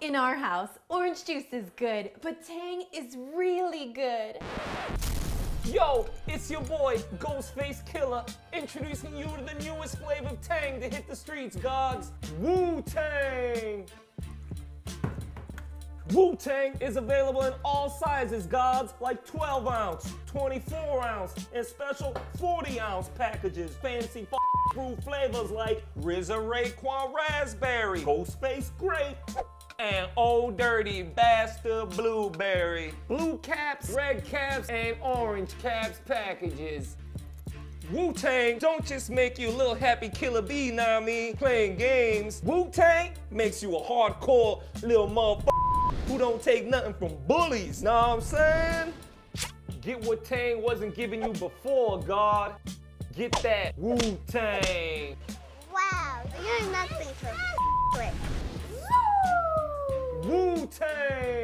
In our house, orange juice is good, but Tang is really good. Yo, it's your boy, Ghostface Killah, introducing you to the newest flavor of Tang to hit the streets, gods. Wu Tang! Wu Tang is available in all sizes, gods, like 12 ounce, 24 ounce, and special 40 ounce packages. Fancy fruit flavors like RZA Raekwon Raspberry, Ghostface Grape, Old Dirty Bastard Blueberry. Blue caps, red caps, and orange caps packages. Wu Tang don't just make you a little happy killer bee, I mean? Playing games. Wu Tang makes you a hardcore little motherfucker who don't take nothing from bullies, know what I'm saying? Get what Tang wasn't giving you before, God. Get that Wu you're